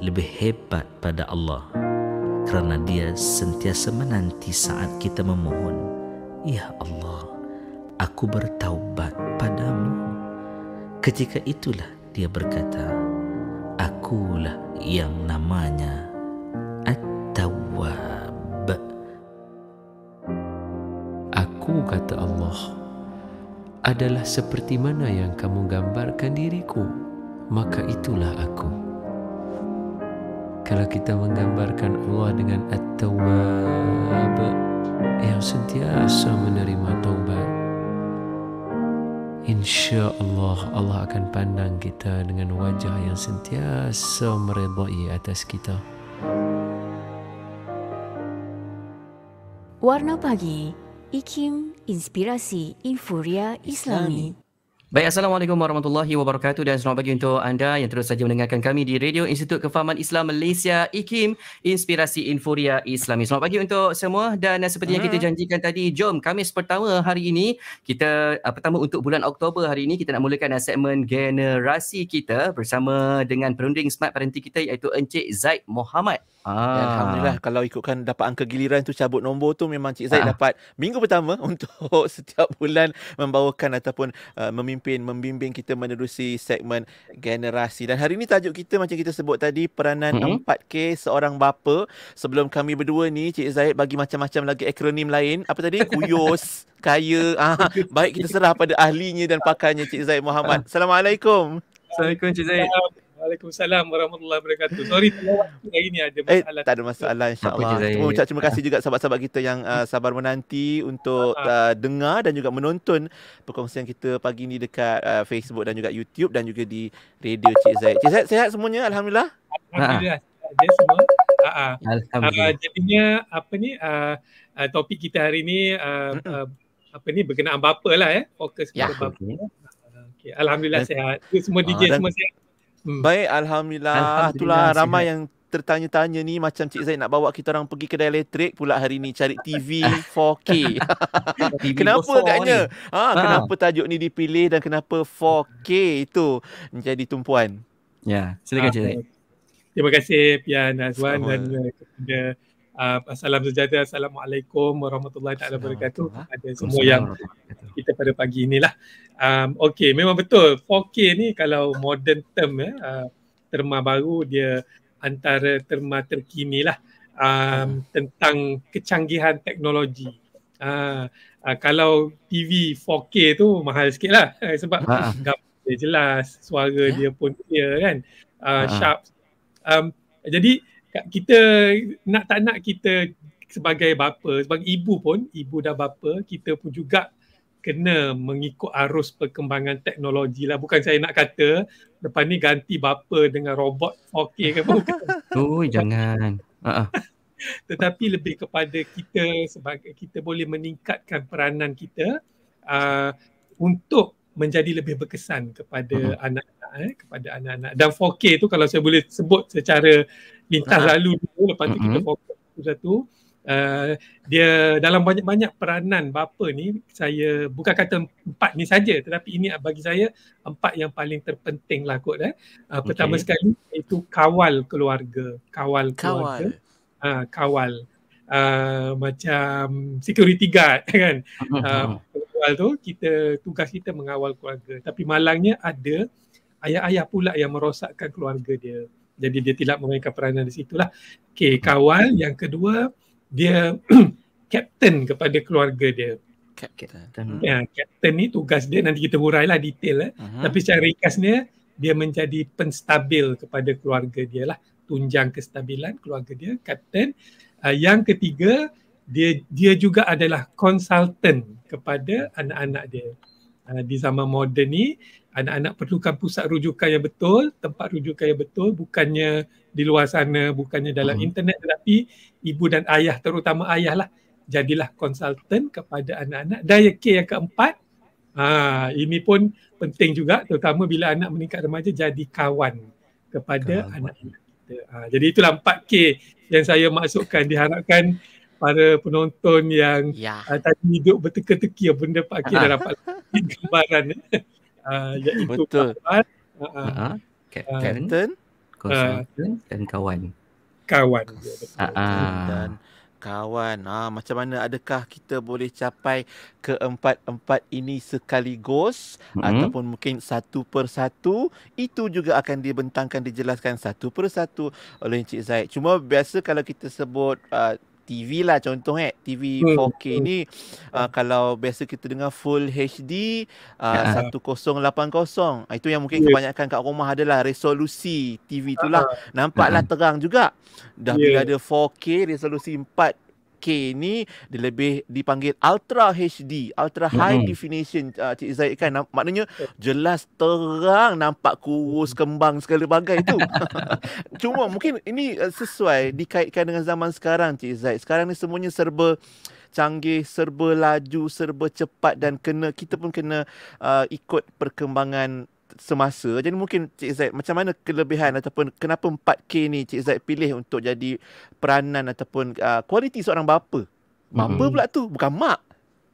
lebih hebat pada Allah kerana dia sentiasa menanti saat kita memohon ya Allah aku bertaubat padamu. Ketika itulah dia berkata akulah yang namanya At-Tawwab. Aku kata Allah adalah seperti mana yang kamu gambarkan diriku maka itulah aku kalau kita menggambarkan Allah dengan At-Tawwab yang sentiasa menerima taubat insya Allah akan pandang kita dengan wajah yang sentiasa meredai atas kita Warna Pagi IKIM Inspirasi Inforia Islami. Baik, Assalamualaikum warahmatullahi wabarakatuh dan selamat pagi untuk anda yang terus saja mendengarkan kami di Radio Institut Kefahaman Islam Malaysia IKIM Inspirasi Inforia Islami. Selamat pagi untuk semua dan seperti yang kita janjikan tadi, jom Kamis pertama hari ini kita uh, pertama untuk bulan Oktober hari ini kita nak mulakan uh, segmen generasi kita bersama dengan perunding Smart Parenting kita iaitu Encik Zaid Ah. Alhamdulillah kalau ikutkan dapat angka giliran tu cabut nombor tu memang Cik Zaid ah. dapat minggu pertama untuk setiap bulan membawakan ataupun uh, memimpin membimbing kita menerusi segmen generasi. Dan hari ini tajuk kita macam kita sebut tadi peranan mm-hmm. 4K seorang bapa. Sebelum kami berdua ni Cik Zaid bagi macam-macam lagi akronim lain. Apa tadi? Kuyus kaya. Ah baik kita serah pada ahlinya dan pakarnya Cik Zaid Muhammad. Assalamualaikum. Assalamualaikum Cik Zaid Waalaikumsalam warahmatullahi wabarakatuh. Sorry hari ini ada masalah. Eh, tak ada masalah insya-Allah. Terima ucap terima kasih juga sahabat-sahabat kita yang uh, sabar menanti untuk uh, dengar dan juga menonton perkongsian kita pagi ini dekat uh, Facebook dan juga YouTube dan juga di radio Cik Zaid. Cik Zaid sihat semuanya alhamdulillah. Alhamdulillah. Semua. Alhamdulillah. Uh, jadinya apa ni uh, uh, topik kita hari ini uh, uh, apa ni berkenaan bapa lah eh. Fokus kepada ya. bapa. Okay. Alhamdulillah sihat. Semua DJ uh, semua sihat. Hmm. Baik, Alhamdulillah. Alhamdulillah. Itulah ramai yang tertanya-tanya ni macam Cik Zaid nak bawa kita orang pergi kedai elektrik pula hari ni cari TV 4K. TV kenapa agaknya? Ha, ha, kenapa tajuk ni dipilih dan kenapa 4K itu menjadi tumpuan? Ya, silakan Cik Zaid. Terima kasih Pian Azwan dan kepada uh, salam sejahtera. Assalamualaikum warahmatullahi taala wabarakatuh. Ada semua yang kita pada pagi inilah. Um, okay, memang betul. 4K ni kalau modern term ya, uh, terma baru dia antara terma terkini lah um, tentang kecanggihan teknologi. Uh, uh, kalau TV 4K tu mahal sikit lah sebab ha. gambar dia jelas, suara yeah. dia pun clear kan, uh, sharp. Um, jadi kita nak tak nak kita sebagai bapa, sebagai ibu pun, ibu dan bapa, kita pun juga kena mengikut arus perkembangan teknologi lah. Bukan saya nak kata lepas ni ganti bapa dengan robot 4K ke bukan. Oh, jangan. Uh-uh. Tetapi lebih kepada kita sebagai kita boleh meningkatkan peranan kita uh, untuk menjadi lebih berkesan kepada uh-huh. anak-anak eh, kepada anak-anak. Dan 4K tu kalau saya boleh sebut secara lintas uh-huh. lalu dulu lepas tu uh-huh. kita fokus satu-satu Uh, dia dalam banyak-banyak peranan bapa ni saya bukan kata empat ni saja tetapi ini bagi saya empat yang paling terpenting lah kot eh. Uh, pertama okay. sekali itu kawal keluarga, kawal keluarga. Kawal. Uh, kawal. Uh, macam security guard kan. Uh, tu kita tugas kita mengawal keluarga tapi malangnya ada ayah-ayah pula yang merosakkan keluarga dia. Jadi dia tidak memainkan peranan di situlah. Okay, kawal. Yang kedua, dia captain kepada keluarga dia. Captain. Ya, captain ni tugas dia nanti kita hurailah detail eh. Uh-huh. Tapi secara ringkasnya dia menjadi penstabil kepada keluarga dia lah. Tunjang kestabilan keluarga dia, captain. Uh, yang ketiga, dia dia juga adalah konsultan kepada anak-anak dia. Uh, di zaman moden ni, anak-anak perlukan pusat rujukan yang betul, tempat rujukan yang betul, bukannya di luar sana, bukannya dalam uh-huh. internet tetapi ibu dan ayah terutama ayah lah jadilah konsultan kepada anak-anak dan yang yang keempat ha, ini pun penting juga terutama bila anak meningkat remaja jadi kawan kepada kawan. anak-anak kita ha, jadi itulah 4K yang saya masukkan diharapkan para penonton yang ya. uh, tadi hidup berteka-teki benda Pak K dah dapat gambaran uh, iaitu betul. kawan, uh, uh, uh, Captain. Kosong dan kawan. Kawan. Ah, ah. Dan kawan. Ah, macam mana adakah kita boleh capai keempat-empat ini sekaligus Mm-mm. ataupun mungkin satu persatu itu juga akan dibentangkan dijelaskan satu persatu oleh Encik Zaid. Cuma biasa kalau kita sebut uh, TV lah contoh eh. TV Hmm, 4K ni uh, kalau biasa kita dengar full HD uh, Ah. 1080 Ah, itu yang mungkin Ya. kebanyakan kat rumah adalah resolusi TV itulah nampaklah terang juga. Dah Ya. bila ada 4K resolusi 4K ni dia lebih dipanggil ultra HD ultra high Mm-mm. definition uh, Cik Zaid kan? Maknanya jelas terang nampak kurus kembang segala bagai tu. Cuma mungkin ini uh, sesuai dikaitkan dengan zaman sekarang Cik Zaid sekarang ni semuanya serba canggih, serba laju, serba cepat dan kena kita pun kena uh, ikut perkembangan semasa. Jadi mungkin Cik Zaid macam mana kelebihan ataupun kenapa 4K ni Cik Zaid pilih untuk jadi peranan ataupun uh, kualiti seorang bapa? Bapa Mm-mm. pula tu, bukan mak.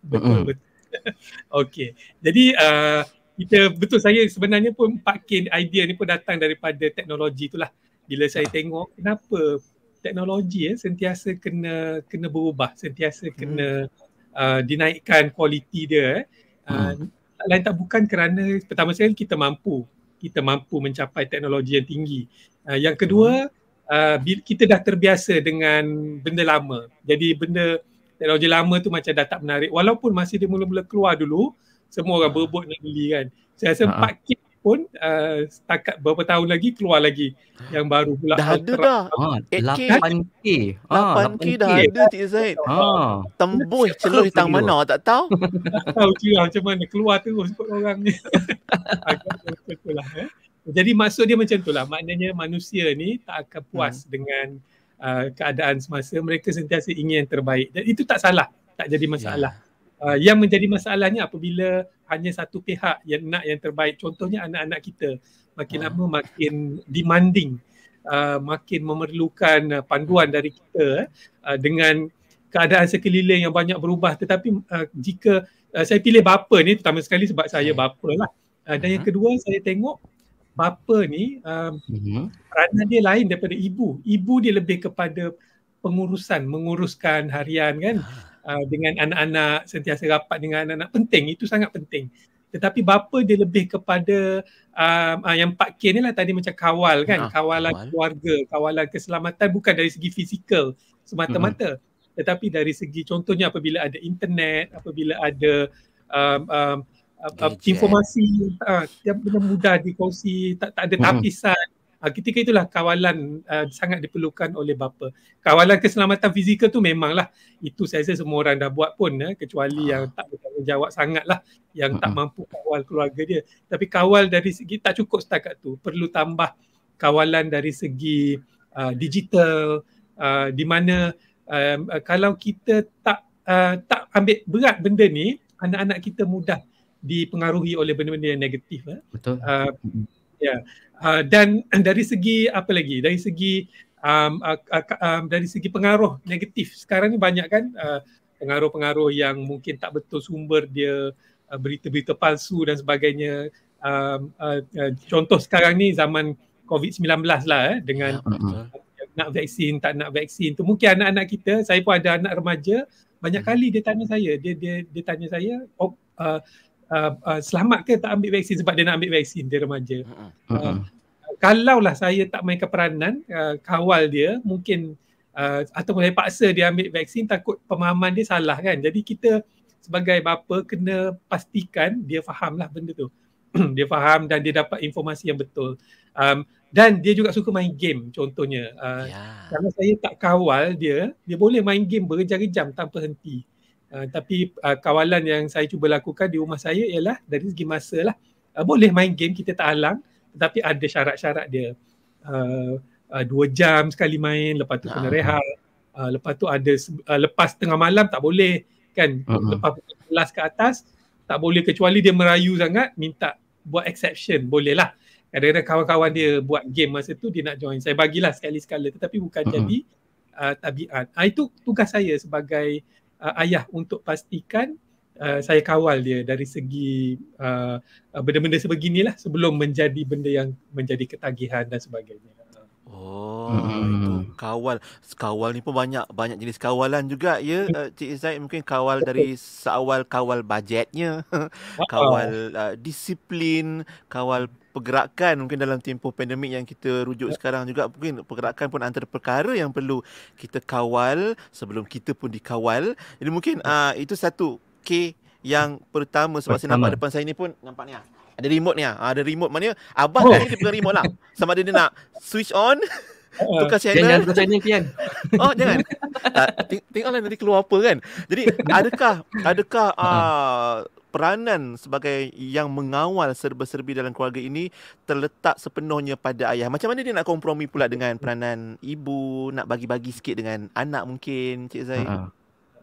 Betul betul. Okey. Jadi uh, kita betul saya sebenarnya pun 4K idea ni pun datang daripada teknologi itulah. Bila saya tengok kenapa teknologi eh sentiasa kena kena berubah, sentiasa kena uh, dinaikkan kualiti dia eh. Uh, tak lain tak bukan kerana pertama sekali kita mampu kita mampu mencapai teknologi yang tinggi. Uh, yang kedua uh, bil- kita dah terbiasa dengan benda lama. Jadi benda teknologi lama tu macam dah tak menarik walaupun masih dia mula-mula keluar dulu semua orang berebut nak beli kan saya rasa Ha. 4K pun uh, setakat berapa tahun lagi keluar lagi yang baru pula Dah ada dah. Ah, 8K. 8K. Ah, 8K dah ada Cik Zaid. Ah. Tembus celuh hitam mana tak tahu. tak tahu juga macam mana keluar terus kot orang ni macam tu lah eh. jadi maksud dia macam tu lah maknanya manusia ni tak akan puas Hmm. dengan uh, keadaan semasa mereka sentiasa ingin yang terbaik dan itu tak salah tak jadi masalah uh, yang menjadi masalahnya apabila hanya satu pihak yang nak yang terbaik contohnya anak-anak kita makin Ah. lama makin demanding uh, makin memerlukan uh, panduan dari kita uh, dengan keadaan sekeliling yang banyak berubah tetapi uh, jika uh, saya pilih bapa ni pertama sekali sebab saya bapa lah uh, dan yang Mhm. kedua saya tengok bapa ni um, Mhm. peranan dia lain daripada ibu. Ibu dia lebih kepada pengurusan, menguruskan harian kan uh, dengan anak-anak, sentiasa rapat dengan anak-anak. Penting, itu sangat penting. Tetapi bapa dia lebih kepada um, uh, yang 4K ni lah tadi macam kawal kan, Ah, kawalan kawal. keluarga, kawalan keselamatan bukan dari segi fizikal semata-mata. Tetapi dari segi contohnya apabila ada internet, apabila ada um, um, uh, Gadget. informasi uh, yang mudah dikongsi, tak, tak ada tapisan. Uh, ketika itulah kawalan uh, sangat diperlukan oleh bapa. Kawalan keselamatan fizikal tu memanglah itu saya rasa semua orang dah buat pun eh, kecuali yang tak bertanggungjawab sangat lah yang tak Mm-mm. mampu kawal keluarga dia. Tapi kawal dari segi tak cukup setakat tu. Perlu tambah kawalan dari segi uh, digital uh, di mana uh, kalau kita tak uh, tak ambil berat benda ni anak-anak kita mudah dipengaruhi oleh benda-benda yang negatif eh. Betul. Uh, Uh, dan dari segi apa lagi? Dari segi um, uh, uh, um, dari segi pengaruh negatif. Sekarang ni banyak kan uh, pengaruh-pengaruh yang mungkin tak betul sumber dia, uh, berita-berita palsu dan sebagainya. Um, uh, uh, contoh sekarang ni zaman COVID-19 lah eh, dengan Betul. nak vaksin tak nak vaksin tu mungkin anak-anak kita saya pun ada anak remaja banyak kali dia tanya saya dia dia dia tanya saya oh, uh, uh, uh, selamat ke tak ambil vaksin sebab dia nak ambil vaksin dia remaja. Mm-mm. kalaulah saya tak mainkan peranan uh, kawal dia mungkin uh, ataupun saya paksa dia ambil vaksin takut pemahaman dia salah kan jadi kita sebagai bapa kena pastikan dia fahamlah benda tu dia faham dan dia dapat informasi yang betul um, dan dia juga suka main game contohnya uh, Ya. kalau saya tak kawal dia, dia boleh main game berjam-jam tanpa henti. Uh, tapi uh, kawalan yang saya cuba lakukan di rumah saya ialah dari segi masa lah. Uh, boleh main game, kita tak halang. Tetapi ada syarat-syarat dia. Uh, uh, dua jam sekali main, lepas tu kena Ah. rehat. Uh, lepas tu ada, uh, lepas tengah malam tak boleh. Kan? Mm-mm. Lepas pukul 11 ke atas, tak boleh kecuali dia merayu sangat, minta buat exception. Boleh lah. Kadang-kadang kawan-kawan dia buat game masa tu dia nak join. Saya bagilah sekali-sekala tetapi bukan Mm-mm. jadi uh, tabiat. Uh, itu tugas saya sebagai uh, ayah untuk pastikan uh, saya kawal dia dari segi uh, uh, benda-benda sebeginilah sebelum menjadi benda yang menjadi ketagihan dan sebagainya. Oh, Mm-mm. itu kawal. Kawal ni pun banyak banyak jenis kawalan juga ya, uh, Cik Zaid. Mungkin kawal dari seawal kawal bajetnya, kawal uh, disiplin, kawal pergerakan mungkin dalam tempoh pandemik yang kita rujuk sekarang juga mungkin pergerakan pun antara perkara yang perlu kita kawal sebelum kita pun dikawal. Jadi mungkin uh, itu satu K yang pertama sebab saya Pertama. nampak depan saya ni pun nampak ni ah. Ada remote ni ah. Ada remote mana abah Oh. oh. dia pegang remote lah. Sama ada dia nak switch on Uh, tukar Jangan jangan channel. tukar channel Kian. Oh jangan. Uh, teng- tengoklah nanti keluar apa kan. Jadi adakah adakah uh, peranan sebagai yang mengawal serba-serbi dalam keluarga ini terletak sepenuhnya pada ayah. Macam mana dia nak kompromi pula dengan peranan ibu, nak bagi-bagi sikit dengan anak mungkin Cik Zaid. Ha.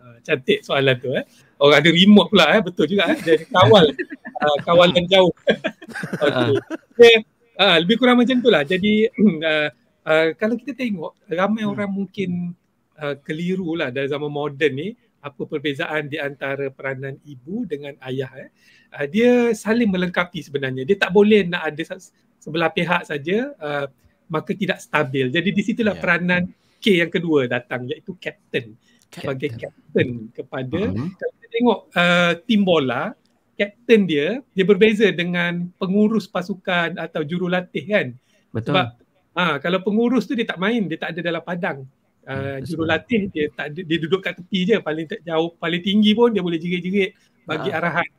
Uh, cantik soalan tu eh. Orang ada remote pula eh. Betul juga eh. Jadi kawal. uh, kawalan jauh. okay. Dia, uh, lebih kurang macam tu lah. Jadi uh, uh, kalau kita tengok ramai Hmm. orang mungkin uh, keliru lah dalam zaman moden ni apa perbezaan di antara peranan ibu dengan ayah eh. Uh, dia saling melengkapi sebenarnya. Dia tak boleh nak ada se- sebelah pihak saja uh, maka tidak stabil. Jadi di situlah Ya. peranan K yang kedua datang iaitu captain sebagai Captain. captain kepada Mhm. kalau kita tengok uh, tim bola captain dia dia berbeza dengan pengurus pasukan atau jurulatih kan Betul. sebab ha kalau pengurus tu dia tak main dia tak ada dalam padang uh, Hmm, jurulatih dia tak dia duduk kat tepi je paling tak jauh paling tinggi pun dia boleh jerit-jerit bagi Ah. arahan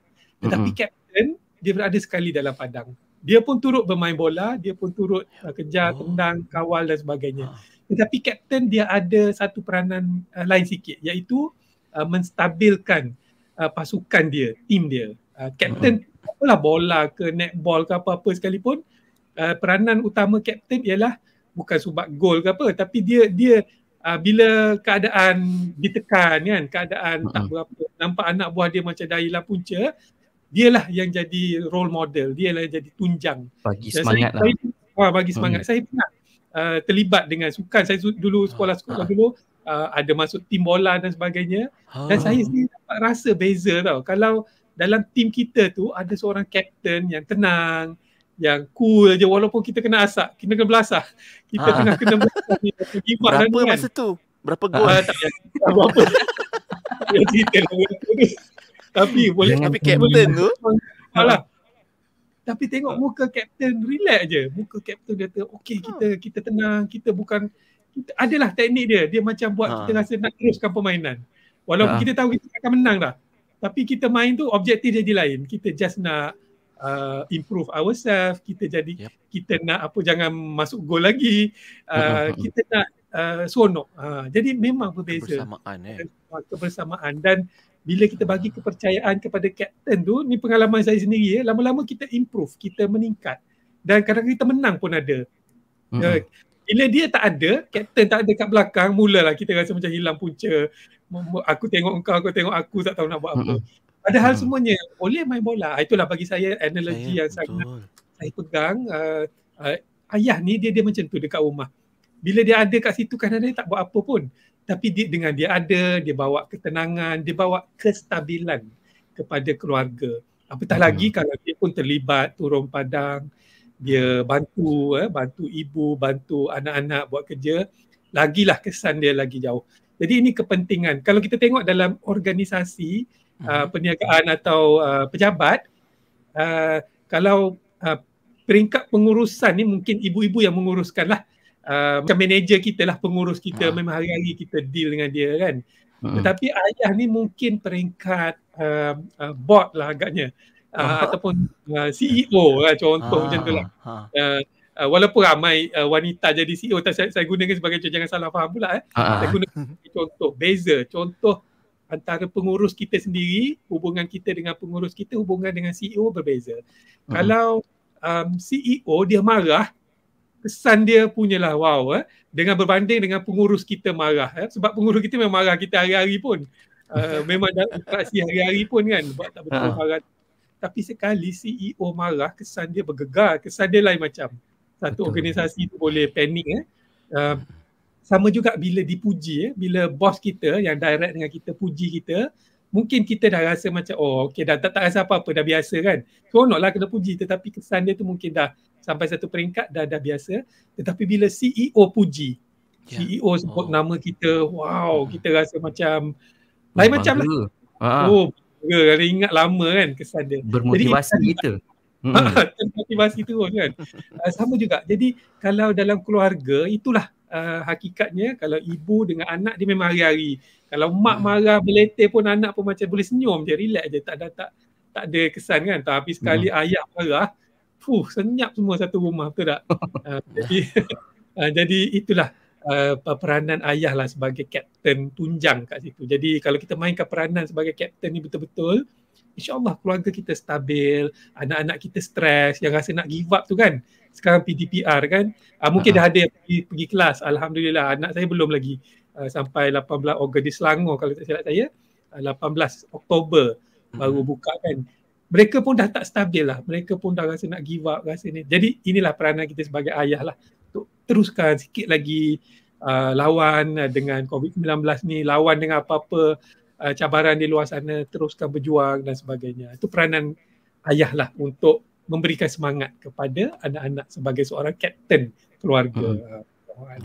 tetapi Mm-mm. captain dia berada sekali dalam padang dia pun turut bermain bola dia pun turut uh, kejar Oh. tendang kawal dan sebagainya Ah. tetapi captain dia ada satu peranan uh, lain sikit iaitu uh, menstabilkan uh, pasukan dia, tim dia. Uh, captain mm-hmm. apalah bola ke netball ke apa-apa sekalipun uh, peranan utama captain ialah bukan subat gol ke apa tapi dia dia uh, bila keadaan ditekan kan keadaan tak Mm-mm. berapa nampak anak buah dia macam dah hilang punca dialah yang jadi role model dialah yang jadi tunjang Bagi dan semangat saya, lah. Saya, ah, bagi semangat. Saya pernah uh, terlibat dengan sukan. Saya dulu sekolah-sekolah dulu uh, ada masuk tim bola dan sebagainya. Dan Ah. saya sendiri dapat rasa beza tau. Kalau dalam tim kita tu ada seorang kapten yang tenang, yang cool je walaupun kita kena asak, kita kena belasah. Kita Ah. tengah kena belasah ni. Berapa kan. masa tu? Berapa gol? Ah, tak payah tak berapa. Tak payah cerita lah. Tapi boleh Tapi captain tu Alah. Tapi tengok muka kapten relax je. Muka kapten dia kata okey kita kita tenang, kita bukan kita, adalah teknik dia. Dia macam buat Ha. kita rasa nak teruskan permainan. Walaupun Ha. kita tahu kita akan menang dah. Tapi kita main tu objektif jadi lain. Kita just nak uh, improve ourselves, kita jadi Yep. kita nak apa jangan masuk gol lagi. Uh, kita nak uh, seronok. Uh, jadi memang berbeza bersamaan eh. kebersamaan dan bila kita bagi kepercayaan kepada kapten tu ni pengalaman saya sendiri ya lama-lama kita improve kita meningkat dan kadang kita menang pun ada Mm-mm. Ya, bila dia tak ada kapten tak ada kat belakang mulalah kita rasa macam hilang punca aku tengok engkau aku tengok aku tak tahu nak buat apa Mm-mm. Padahal Mm. semuanya boleh main bola Ah, itulah bagi saya analogi yang Saya, sangat betul. saya pegang uh, uh, ayah ni dia dia macam tu dekat rumah. Bila dia ada kat situ kadang-kadang dia tak buat apa pun. Tapi dia, dengan dia ada, dia bawa ketenangan, dia bawa kestabilan kepada keluarga. Apatah Hmm. lagi kalau dia pun terlibat turun padang, dia bantu eh, bantu ibu, bantu anak-anak buat kerja, lagilah kesan dia lagi jauh. Jadi ini kepentingan. Kalau kita tengok dalam organisasi uh, perniagaan atau uh, pejabat uh, kalau uh, peringkat pengurusan ni mungkin ibu-ibu yang menguruskan lah uh, macam manager kita lah pengurus kita Ah. memang hari-hari kita deal dengan dia kan. Mm-mm. tetapi ayah ni mungkin peringkat uh, uh, board lah agaknya. Uh, ataupun uh, CEO lah contoh macam tu lah. Ha. uh, uh, walaupun ramai uh, wanita jadi CEO tak saya, saya gunakan sebagai contoh jangan salah faham pula eh. Ah, saya guna sebagai contoh beza. Contoh antara pengurus kita sendiri hubungan kita dengan pengurus kita hubungan dengan CEO berbeza Mm. kalau um, CEO dia marah kesan dia punyalah wow eh dengan berbanding dengan pengurus kita marah eh sebab pengurus kita memang marah kita hari-hari pun uh, memang dalam interaksi hari-hari pun kan buat tak betul Ha. marah tapi sekali CEO marah kesan dia bergegar kesan dia lain macam satu Betul. organisasi tu boleh panik eh uh, sama juga bila dipuji eh bila bos kita yang direct dengan kita puji kita mungkin kita dah rasa macam oh okey dah tak, tak rasa apa-apa dah biasa kan. Seronoklah kena puji tetapi kesan dia tu mungkin dah sampai satu peringkat dah dah biasa. Tetapi bila CEO puji, yeah. CEO sebut oh. nama kita, wow, kita rasa macam lain oh, macam lah. Ha. Oh, kalau ingat lama kan kesan dia. Bermotivasi Jadi, kita. Hmm. Termotivasi terus kan. Uh, sama juga. Jadi kalau dalam keluarga itulah uh, hakikatnya kalau ibu dengan anak dia memang hari-hari kalau mak hmm. marah beletih pun anak pun macam boleh senyum je, relax je, tak ada tak tak ada kesan kan. Tapi sekali hmm. ayah marah, fuh senyap semua satu rumah, betul tak? uh, jadi uh, jadi itulah uh, peranan ayah lah sebagai kapten tunjang kat situ. Jadi kalau kita mainkan peranan sebagai kapten ni betul-betul, insyaAllah keluarga kita stabil, anak-anak kita stres, yang rasa nak give up tu kan. Sekarang PDPR kan, uh, mungkin uh-huh. dah ada yang pergi, pergi kelas. Alhamdulillah, anak saya belum lagi uh, sampai 18 Ogos di Selangor kalau tak silap saya. Uh, 18 Oktober baru buka kan. Mereka pun dah tak stabil lah. Mereka pun dah rasa nak give up rasa ni. Jadi inilah peranan kita sebagai ayah lah. Untuk teruskan sikit lagi uh, lawan dengan COVID-19 ni lawan dengan apa-apa uh, cabaran di luar sana teruskan berjuang dan sebagainya itu peranan ayah lah untuk memberikan semangat kepada anak-anak sebagai seorang kapten keluarga hmm.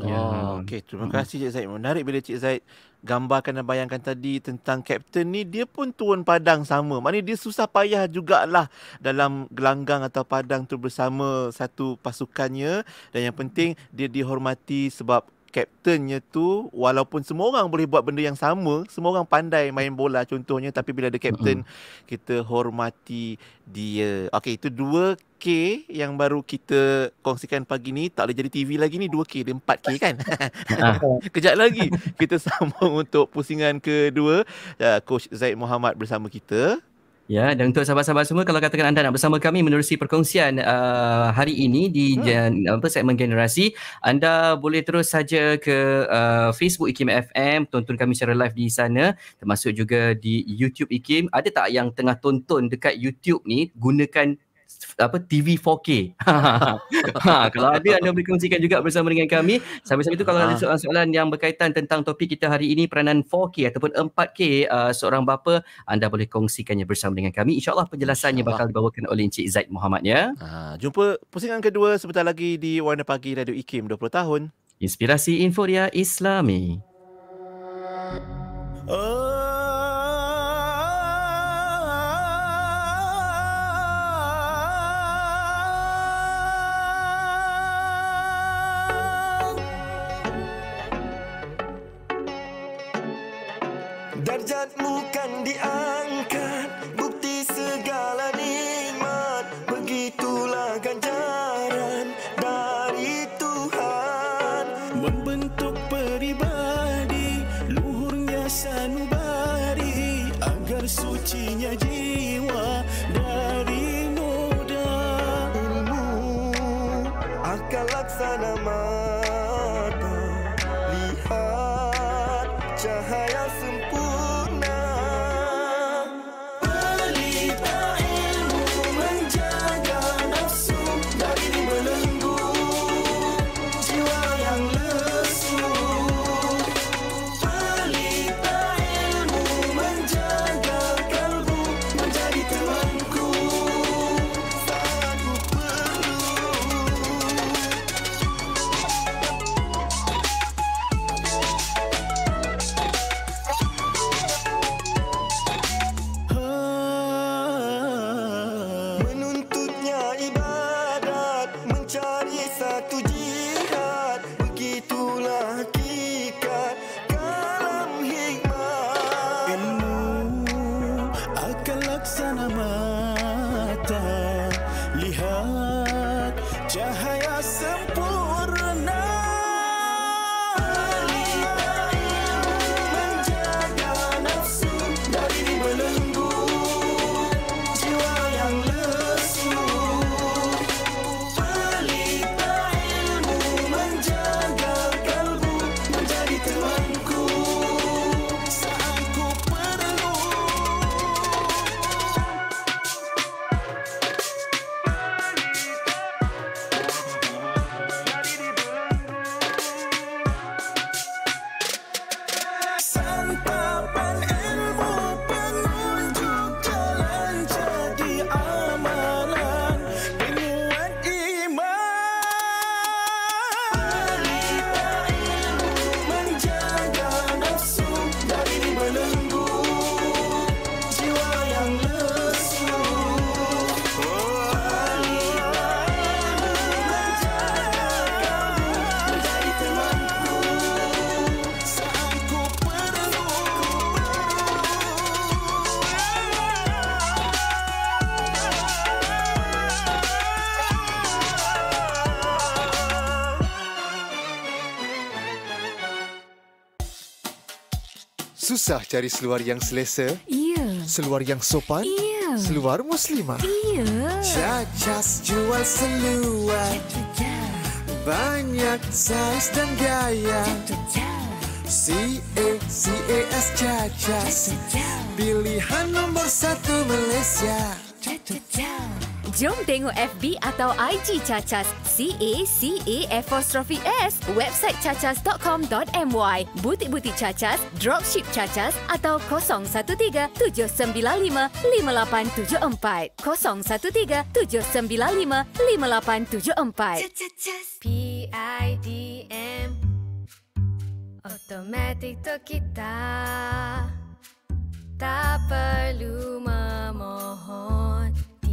Ya. Oh, okey. Terima kasih Cik Zaid. Menarik bila Cik Zaid gambarkan dan bayangkan tadi tentang kapten ni dia pun turun padang sama. Maknanya dia susah payah jugalah dalam gelanggang atau padang tu bersama satu pasukannya dan yang penting dia dihormati sebab kaptennya tu walaupun semua orang boleh buat benda yang sama, semua orang pandai main bola contohnya tapi bila ada kapten uh-huh. kita hormati dia. Okey, itu 2K yang baru kita kongsikan pagi ni. Tak boleh jadi TV lagi ni 2K, dia 4K kan? Kejap lagi kita sambung untuk pusingan kedua. Uh, Coach Zaid Muhammad bersama kita. Ya, dan untuk sahabat-sahabat semua kalau katakan anda nak bersama kami menerusi perkongsian uh, hari ini di hmm. gen, apa segmen generasi, anda boleh terus saja ke uh, Facebook IKIM FM, tonton kami secara live di sana, termasuk juga di YouTube IKIM. Ada tak yang tengah tonton dekat YouTube ni gunakan apa TV 4K. ha, kalau ada anda boleh kongsikan juga bersama dengan kami. Sampai-sampai itu kalau ada ah. soalan-soalan yang berkaitan tentang topik kita hari ini peranan 4K ataupun 4K uh, seorang bapa, anda boleh kongsikannya bersama dengan kami. InsyaAllah penjelasannya Insya bakal dibawakan oleh Encik Zaid Muhammad ya. Ha, jumpa pusingan kedua sebentar lagi di Warna Pagi Radio IKIM 20 tahun. Inspirasi Inforia Islami. Oh. Derajatmu kan diangkat Susah cari seluar yang selesa? Ya. Seluar yang sopan? Ya. Seluar muslimah? Ya. Cacas jual seluar Banyak saiz dan gaya C-A-C-A-S Cacas Pilihan nombor satu Malaysia Jom tengok FB atau IG Cacas. C-A-C-A apostrophe S. Website cacas.com.my. Butik-butik Cacas, dropship Cacas atau 013-795-5874. 013-795-5874. PIDM Automatic to kita Tak perlu memohon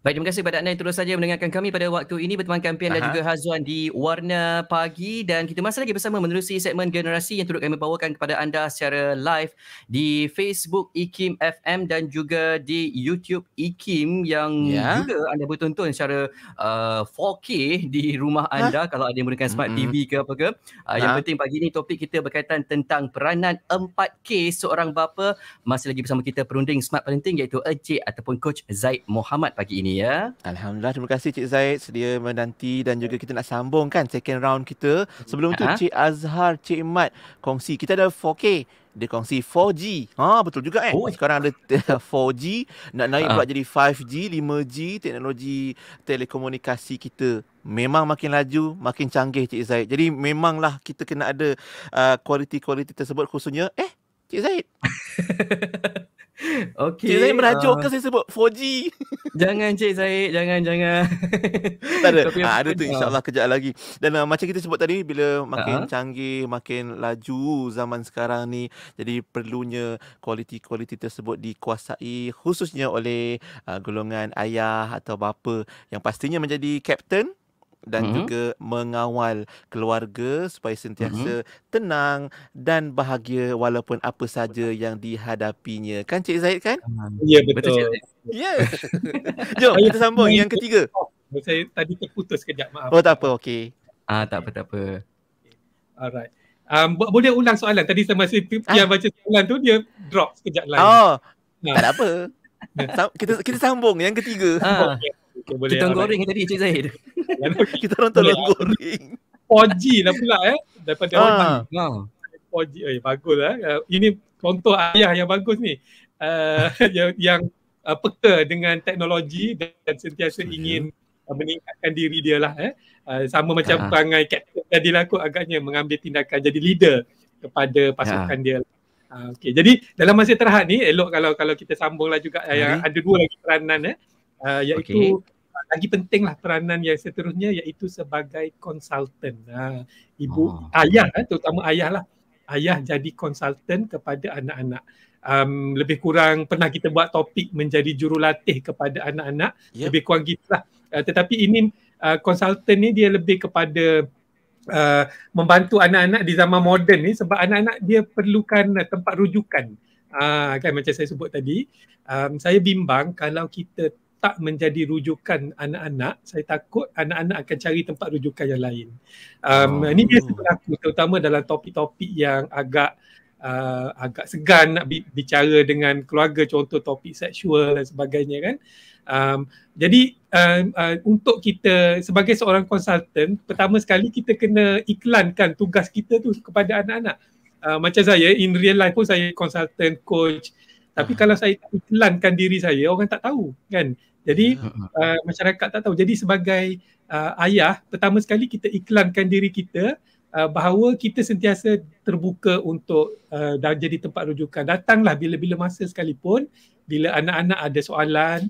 Baik, terima kasih kepada anda yang terus saja mendengarkan kami pada waktu ini berteman Kampian dan juga Hazwan di Warna Pagi dan kita masih lagi bersama menerusi segmen generasi yang turut kami bawakan kepada anda secara live di Facebook IKIM FM dan juga di YouTube IKIM yang Ya. juga anda boleh tonton secara uh, 4K di rumah anda kalau ada yang menggunakan smart Mm-mm. TV ke apa ke. Uh, yang Ha. penting pagi ini topik kita berkaitan tentang peranan 4K seorang bapa. Masih lagi bersama kita perunding Smart Parenting iaitu Encik ataupun Coach Zaid Muhammad pagi ini ya. Alhamdulillah, terima kasih Cik Zaid sedia menanti dan juga kita nak sambung kan second round kita. Sebelum tu Aha. Cik Azhar, Cik Mat kongsi. Kita ada 4K, dia kongsi 4G. Ha betul juga eh. Oh. Sekarang ada 4G, nak naik Ah. pula jadi 5G, 5G, teknologi telekomunikasi kita memang makin laju, makin canggih Cik Zaid. Jadi memanglah kita kena ada uh, kualiti-kualiti tersebut khususnya eh Cik Zaid, Okey. Cik Zaid merajuk ah, ke saya sebut 4G? Jangan Cik Zaid, jangan jangan. tak ada. Ha, ada tu insyaAllah kejap lagi. Dan uh, macam kita sebut tadi, bila makin Ha. canggih, makin laju zaman sekarang ni, jadi perlunya kualiti-kualiti tersebut dikuasai khususnya oleh uh, golongan ayah atau bapa yang pastinya menjadi kapten dan Mhm. juga mengawal keluarga supaya sentiasa tenang dan bahagia walaupun apa saja yang dihadapinya. Kan Cik Zaid kan? Ya Betul Cik betul. Zaid. Ya. Jom kita sambung yang ketiga. Saya tadi terputus sekejap maaf. Oh tak apa, okey. Ah tak apa tak apa. Alright. Um, bo- boleh ulang soalan tadi saya masih Ah. yang baca soalan tu dia drop sekejap lain. Oh, Ha. tak ada apa. Sam- kita kita sambung yang ketiga. Ah, okey, boleh. kita goreng tadi Cik Zaid. Kita orang tolong Boleh. goreng. 4G lah pula eh. Daripada Ah. orang Ah. 4G. Eh, bagus lah. Uh, ini contoh ayah yang bagus ni. Uh, yang yang uh, peka dengan teknologi dan sentiasa Setuju. ingin uh, meningkatkan diri dia lah. Eh. Uh, sama macam Ah. perangai Captain jadilah aku agaknya mengambil tindakan jadi leader kepada pasukan dia. Uh, okay. Jadi dalam masa terhad ni elok kalau kalau kita sambunglah juga uh, yang ada dua lagi peranan eh. Uh, iaitu Okey. uh, lagi pentinglah peranan yang seterusnya iaitu sebagai konsultan. Uh, ibu Oh. ayah eh, terutama ayah lah. Ayah jadi konsultan kepada anak-anak. Um, lebih kurang pernah kita buat topik menjadi jurulatih kepada anak-anak. Yep. Lebih kurang gitulah. Uh, tetapi ini uh, konsultan ni dia lebih kepada uh, membantu anak-anak di zaman moden ni sebab anak-anak dia perlukan uh, tempat rujukan. Uh, kan macam saya sebut tadi, um, saya bimbang kalau kita tak menjadi rujukan anak-anak, saya takut anak-anak akan cari tempat rujukan yang lain. Um, Oh. Ini biasa berlaku terutama dalam topik-topik yang agak uh, agak segan nak bi- bicara dengan keluarga contoh topik seksual dan sebagainya kan. Um, jadi uh, uh, untuk kita sebagai seorang konsultan, pertama sekali kita kena iklankan tugas kita tu kepada anak-anak. Uh, macam saya in real life pun saya konsultan, coach. Tapi Ah. kalau saya iklankan diri saya, orang tak tahu kan. Jadi Ya. uh, masyarakat tak tahu. Jadi sebagai uh, ayah, pertama sekali kita iklankan diri kita uh, bahawa kita sentiasa terbuka untuk uh, dah jadi tempat rujukan. Datanglah bila-bila masa sekalipun bila anak-anak ada soalan,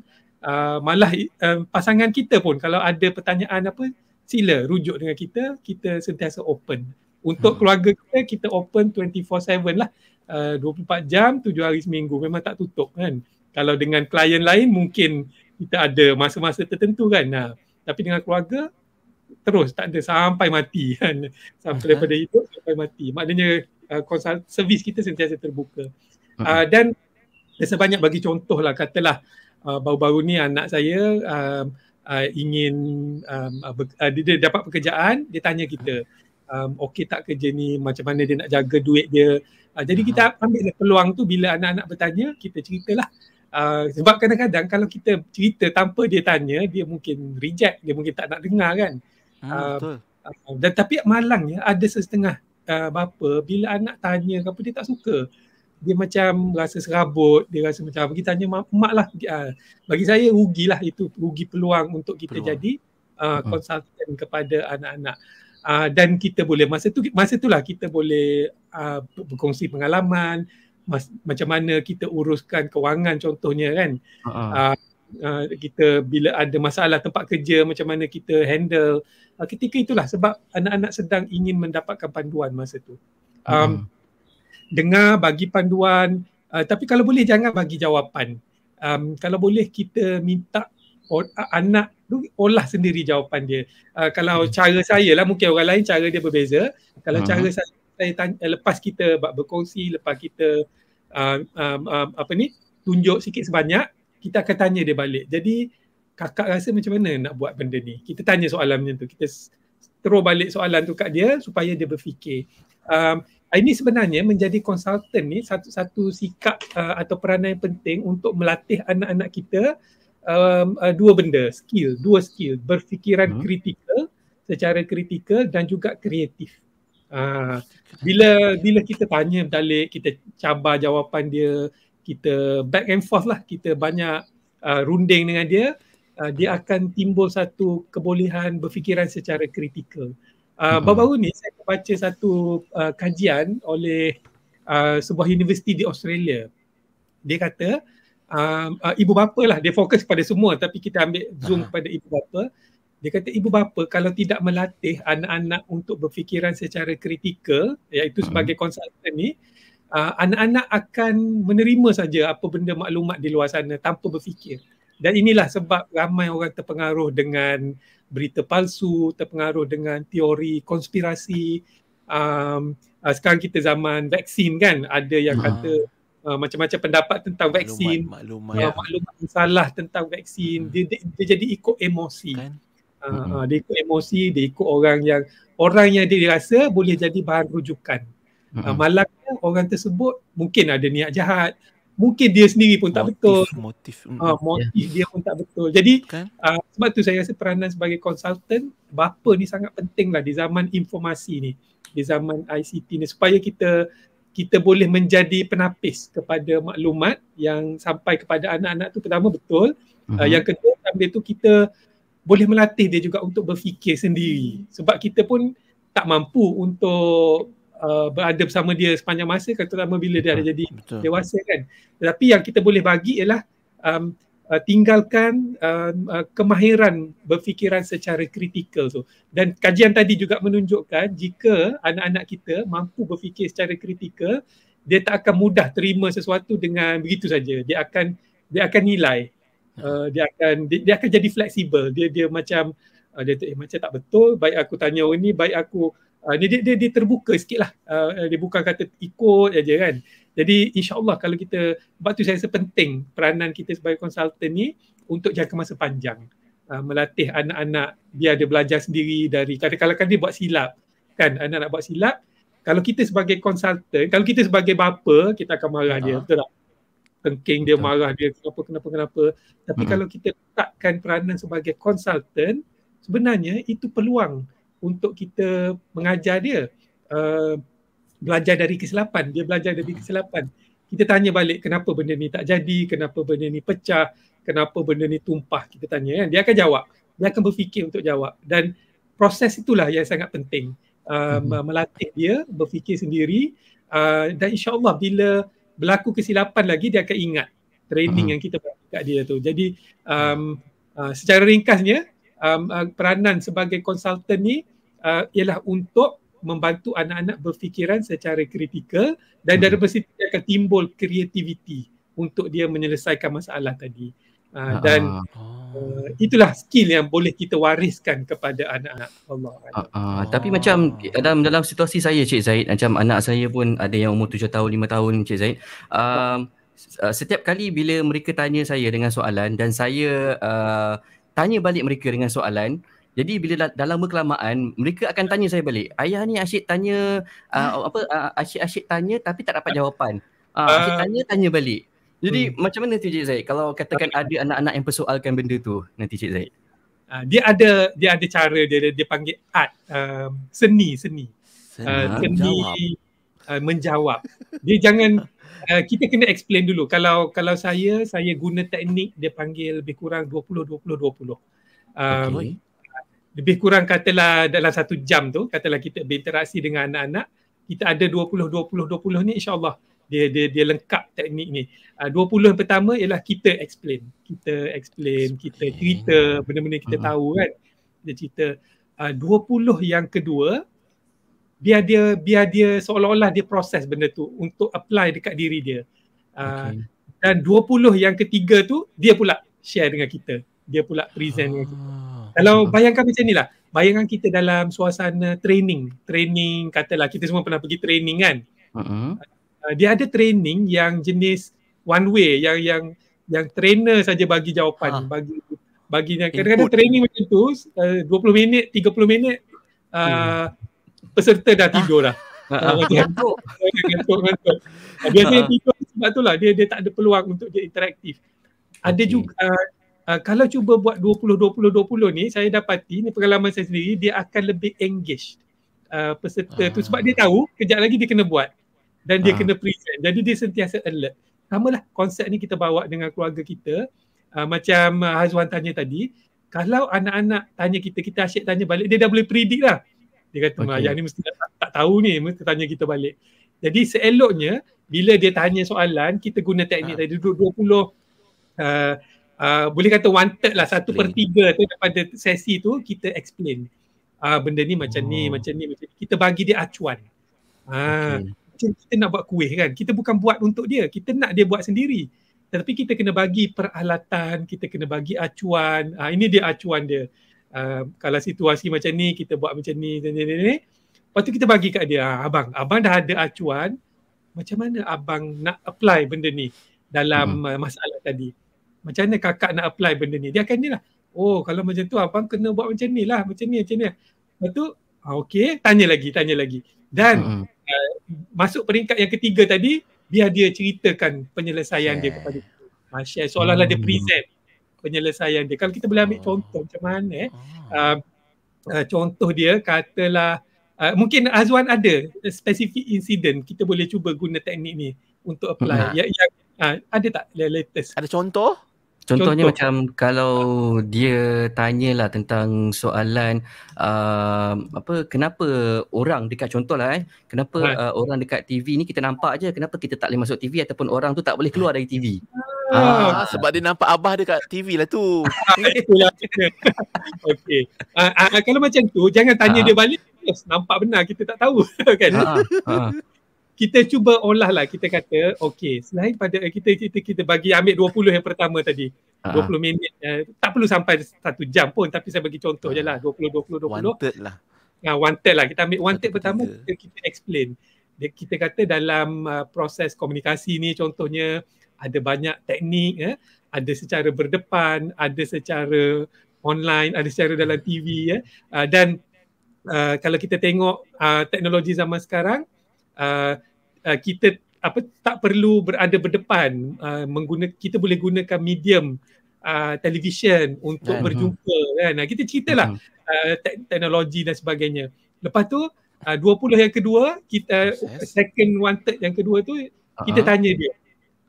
uh, malah uh, pasangan kita pun kalau ada pertanyaan apa sila rujuk dengan kita, kita sentiasa open. Untuk Hmm. keluarga kita kita open 24/7 lah. Uh, 24 jam, 7 hari seminggu memang tak tutup kan. Kalau dengan klien lain mungkin kita ada masa-masa tertentu kan. Nah, tapi dengan keluarga terus tak ada sampai mati kan. Sampai Aha. daripada hidup sampai mati. Maknanya uh, konsult servis kita sentiasa terbuka. Uh, dan saya banyak bagi contoh lah katalah uh, baru-baru ni anak saya uh, uh, ingin um, uh, ber, uh, dia, dia dapat pekerjaan dia tanya kita um, okey tak kerja ni macam mana dia nak jaga duit dia uh, jadi kita ambil peluang tu bila anak-anak bertanya kita ceritalah uh, sebab kadang-kadang kalau kita cerita tanpa dia tanya dia mungkin reject dia mungkin tak nak dengar kan Hmm, Ah, betul. Uh, dan tapi malangnya ada setengah uh, bapa bila anak tanya ke apa dia tak suka. Dia macam rasa serabut, dia rasa macam apa kita tanya mak, mak lah. Uh, bagi saya rugilah itu rugi peluang untuk kita Peluang. jadi uh, Mm-mm. konsultan kepada anak-anak. Uh, dan kita boleh masa tu masa itulah kita boleh uh, ber- berkongsi pengalaman mas, macam mana kita uruskan kewangan contohnya kan. Uh-uh. uh, kita bila ada masalah tempat kerja macam mana kita handle. Uh, ketika itulah sebab anak-anak sedang ingin mendapatkan panduan masa tu. Um, dengar bagi panduan uh, tapi kalau boleh jangan bagi jawapan. Um, kalau boleh kita minta or, uh, anak tu olah sendiri jawapan dia. Uh, kalau cara saya lah mungkin orang lain cara dia berbeza. Kalau Mhm. cara saya, saya tanya, eh, lepas kita ber- berkongsi lepas kita uh, um, um, apa ni? Tunjuk sikit sebanyak kita akan tanya dia balik. Jadi kakak rasa macam mana nak buat benda ni? Kita tanya soalan macam tu. Kita throw balik soalan tu kat dia supaya dia berfikir. Um, ini sebenarnya menjadi konsultan ni satu-satu sikap uh, atau peranan yang penting untuk melatih anak-anak kita um, uh, dua benda, skill, dua skill, berfikiran Hmm. kritikal secara kritikal dan juga kreatif. Uh, bila bila kita tanya balik, kita cabar jawapan dia, kita back and forth lah, kita banyak uh, runding dengan dia, uh, dia akan timbul satu kebolehan berfikiran secara kritikal. Uh, Mhm. baru-baru ni saya baca satu uh, kajian oleh uh, sebuah universiti di Australia. Dia kata um, uh, ibu bapa lah dia fokus pada semua tapi kita ambil zoom Aha. kepada ibu bapa. Dia kata ibu bapa kalau tidak melatih anak-anak untuk berfikiran secara kritikal iaitu sebagai konsultan ni uh, anak-anak akan menerima saja apa benda maklumat di luar sana tanpa berfikir. Dan inilah sebab ramai orang terpengaruh dengan berita palsu, terpengaruh dengan teori konspirasi. Um, uh, sekarang kita zaman vaksin kan, ada yang Ah. kata uh, macam-macam pendapat tentang vaksin, Maklumat, uh, maklumat maklumat salah tentang vaksin. Hmm. Dia, dia, dia jadi ikut emosi. kan. Uh, uh, dia ikut emosi, dia ikut orang yang orang yang dia rasa boleh jadi bahan rujukan. Uh, Mm-mm. malangnya orang tersebut mungkin ada niat jahat, mungkin dia sendiri pun tak betul. Motif, motif. Uh, motif dia pun tak betul. Jadi Kan? uh, sebab tu saya rasa peranan sebagai konsultan bapa ni sangat penting lah di zaman informasi ni, di zaman ICT ni supaya kita kita boleh menjadi penapis kepada maklumat yang sampai kepada anak-anak tu pertama betul. Uh, Mhm. yang kedua sambil tu kita boleh melatih dia juga untuk berfikir sendiri. Sebab kita pun tak mampu untuk uh, berada bersama dia sepanjang masa terutama bila dia ada jadi Betul. dewasa kan. Tetapi yang kita boleh bagi ialah um, uh, tinggalkan um, uh, kemahiran berfikiran secara kritikal tu. Dan kajian tadi juga menunjukkan jika anak-anak kita mampu berfikir secara kritikal, dia tak akan mudah terima sesuatu dengan begitu saja. Dia akan dia akan nilai. Uh, dia akan dia, dia akan jadi fleksibel. Dia dia macam uh, dia eh, macam tak betul, baik aku tanya orang ni, baik aku uh, dia, dia dia dia terbuka sikitlah. Uh, dia bukan kata ikut aja kan. Jadi insya-Allah kalau kita sebab tu saya rasa penting peranan kita sebagai konsultan ni untuk jangka masa panjang. Uh, melatih anak-anak biar dia belajar sendiri dari kadang-kadang kan dia buat silap. Kan anak nak buat silap. Kalau kita sebagai konsultan, kalau kita sebagai bapa, kita akan marah dia. Ah. Betul tak? Kengking dia marah dia kenapa kenapa kenapa. Tapi Mm-mm. kalau kita letakkan peranan sebagai konsultan, sebenarnya itu peluang untuk kita mengajar dia. Uh, belajar dari kesilapan, dia belajar dari kesilapan. Kita tanya balik kenapa benda ni tak jadi, kenapa benda ni pecah, kenapa benda ni tumpah, kita tanya kan. Dia akan jawab. Dia akan berfikir untuk jawab. Dan proses itulah yang sangat penting. Uh, Mhm. melatih dia berfikir sendiri uh, dan insyaAllah bila berlaku kesilapan lagi dia akan ingat training Mhm. yang kita bagi kat dia tu. Jadi um, uh, secara ringkasnya um, uh, peranan sebagai konsultan ni uh, ialah untuk membantu anak-anak berfikiran secara kritikal dan Mhm. dari situ dia akan timbul kreativiti untuk dia menyelesaikan masalah tadi. Uh, dan uh, itulah skill yang boleh kita wariskan kepada anak-anak Allah. Uh, uh, tapi macam dalam dalam situasi saya Cik Zaid macam anak saya pun ada yang umur 7 tahun 5 tahun Cik Zaid. Um, uh, setiap kali bila mereka tanya saya dengan soalan dan saya uh, tanya balik mereka dengan soalan jadi bila da- dalam kelamaan mereka akan tanya saya balik ayah ni asyik tanya uh, apa uh, asyik-asyik tanya tapi tak dapat jawapan. Uh, asyik tanya tanya balik jadi Hmm. macam mana tu Cik Zaid kalau katakan ada anak-anak yang persoalkan benda tu nanti Cik Zaid Uh, dia ada dia ada cara dia dia, panggil art um, seni seni uh, seni Jawab. uh, menjawab. Dia jangan uh, kita kena explain dulu. Kalau kalau saya saya guna teknik dia panggil lebih kurang 20 20 20. Um, Okay. lebih kurang katalah dalam satu jam tu katalah kita berinteraksi dengan anak-anak kita ada 20 20 20 ni insyaallah dia dia dia lengkap teknik ni. Uh, 20 yang pertama ialah kita explain. Kita explain, kita cerita benda-benda kita Mhm. tahu kan. Dia cerita uh, 20 yang kedua biar dia biar dia seolah-olah dia proses benda tu untuk apply dekat diri dia. Uh, Okay. dan 20 yang ketiga tu dia pula share dengan kita. Dia pula present dengan kita. Kalau bayangkan macam ni lah. Bayangkan kita dalam suasana training. Training katalah kita semua pernah pergi training kan. Uh-huh. Uh, dia ada training yang jenis one way yang yang yang trainer saja bagi jawapan, Ah. bagi bagi yang kadang-kadang training macam tu uh, 20 minit, 30 minit uh, peserta dah tidur dah. Uh-huh. Uh, ngantuk, ngantuk, ngantuk. Biasanya tidur sebab tu lah dia dia tak ada peluang untuk dia interaktif. Ada Okey. juga uh, uh, kalau cuba buat 20 20 20 ni saya dapati ni pengalaman saya sendiri dia akan lebih engage uh, peserta tu sebab dia tahu kejap lagi dia kena buat dan dia Ah. kena present. Jadi dia sentiasa alert. Samalah konsep ni kita bawa dengan keluarga kita. Uh, macam uh, Hazwan tanya tadi, kalau anak-anak tanya kita, kita asyik tanya balik, dia dah boleh predict lah. Dia kata, okay. yang ni mesti tak, tak tahu ni, mesti tanya kita balik. Jadi seeloknya, bila dia tanya soalan, kita guna teknik Ah. tadi, duduk 20, uh, uh, boleh kata one third lah, satu per tiga tu daripada sesi tu, kita explain. Uh, benda ni macam ni, Oh. macam ni, macam ni. Kita bagi dia acuan. Ah, Okay. Macam kita nak buat kuih kan. Kita bukan buat untuk dia. Kita nak dia buat sendiri. Tetapi kita kena bagi peralatan, kita kena bagi acuan. Ah, ini dia acuan dia. Ah, kalau situasi macam ni, kita buat macam ni, ni, ni, ni, ni. Lepas tu kita bagi kat dia, ah, abang, abang dah ada acuan. Macam mana abang nak apply benda ni dalam uh, masalah tadi? Macam mana kakak nak apply benda ni? Dia akan ni lah. Oh, kalau macam tu abang kena buat macam ni lah, macam ni, macam ni. Lepas tu, ah, okay, tanya lagi, tanya lagi. Dan Masuk peringkat yang ketiga tadi biar dia ceritakan penyelesaian dia Share. kepada kita. Ha, share seolah-olah dia Hmm. present penyelesaian dia. Kalau kita boleh ambil Oh. contoh macam mana eh. Ah. Uh, uh, contoh dia katalah uh, mungkin Azwan ada specific incident kita boleh cuba guna teknik ni untuk apply. Hmm. Ya, ya uh, ada tak latest? Ada contoh? Contohnya Contoh. macam kalau dia tanyalah tentang soalan uh, apa kenapa orang dekat contohlah eh kenapa Ha. uh, orang dekat TV ni kita nampak je kenapa kita tak boleh masuk TV ataupun orang tu tak boleh keluar dari TV. Ah, Ah, sebab dia nampak abah dia kat TV lah tu. itulah. Okey. Uh, uh, kalau macam tu jangan tanya Ah. dia balik. Nampak benar kita tak tahu kan. Ha. ha. Kita cuba olah lah. Kita kata okey selain pada kita kita kita bagi ambil 20 yang pertama tadi. Ha. 20 minit uh, tak perlu sampai satu jam pun tapi saya bagi contoh je lah. 20 20 20 Wanted lah. uh, one third lah. Kita ambil one third Satu pertama ketiga. kita, kita explain. Dia, kita kata dalam uh, proses komunikasi ni contohnya ada banyak teknik eh ada secara berdepan ada secara online ada secara dalam TV eh. Uh, dan uh, kalau kita tengok uh, teknologi zaman sekarang uh, uh, kita apa tak perlu berada berdepan uh, mengguna kita boleh gunakan medium uh, television untuk Mhm. berjumpa kan Nah, kita ceritalah Mhm. uh, te- teknologi dan sebagainya lepas tu uh, 20 yang kedua kita Proses. second one third yang kedua tu kita Ha. tanya dia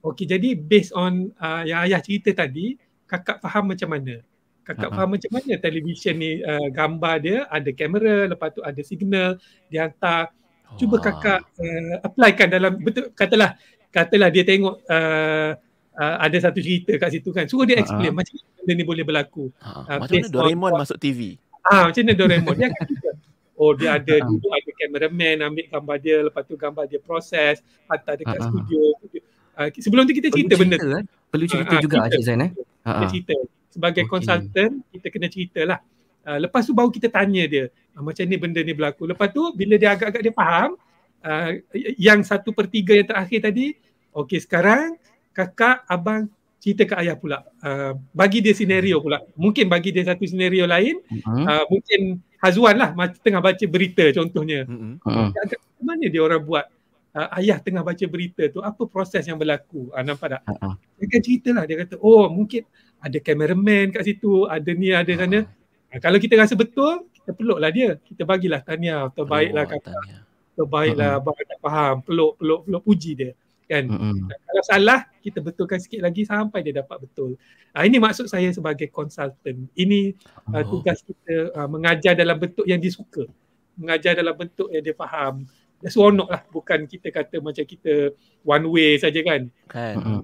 okey jadi based on uh, yang ayah cerita tadi kakak faham macam mana kakak Ha. faham macam mana television ni uh, gambar dia ada kamera lepas tu ada signal dia hantar cuba Wah. kakak uh, applykan dalam betul katalah katalah dia tengok uh, uh, ada satu cerita kat situ kan suruh dia Ha, explain macam mana benda ni boleh berlaku Ha, Ah, macam mana on Doraemon masuk TV? ah macam mana Doraemon dia akan cuba oh dia ada Ha. dulu ada cameraman ambil gambar dia lepas tu gambar dia proses hantar dekat Ha, ha. studio uh, sebelum tu kita Perlu cerita benda cerita, tu eh? Perlu cerita Ah, ah, juga Cik Zain eh. Ha, kita ha. cerita. Sebagai konsultan kita kena ceritalah. Uh, lepas tu baru kita tanya dia uh, macam ni benda ni berlaku. Lepas tu bila dia agak-agak dia faham uh, yang satu per tiga yang terakhir tadi okey sekarang kakak abang cerita ke ayah pula. Uh, bagi dia senario pula. Mungkin bagi dia satu senario lain Mhm. uh, mungkin Hazwan lah tengah baca berita contohnya. Mhm. Dia agak mana dia orang buat uh, ayah tengah baca berita tu apa proses yang berlaku uh, nampak tak ha. dia kan cerita lah dia kata oh mungkin ada cameraman kat situ ada ni ada sana uh, kalau kita rasa betul kita peluklah dia kita bagilah tahniah terbaiklah Oh, kakak tanya. terbaiklah abang tak faham peluk peluk peluk puji dia kan Mhm. kalau salah kita betulkan sikit lagi sampai dia dapat betul. Uh, ini maksud saya sebagai konsultan. Ini uh, tugas kita uh, mengajar dalam bentuk yang dia suka. Mengajar dalam bentuk yang dia faham. Dia seronok lah bukan kita kata macam kita one way saja kan. Kan. Mhm.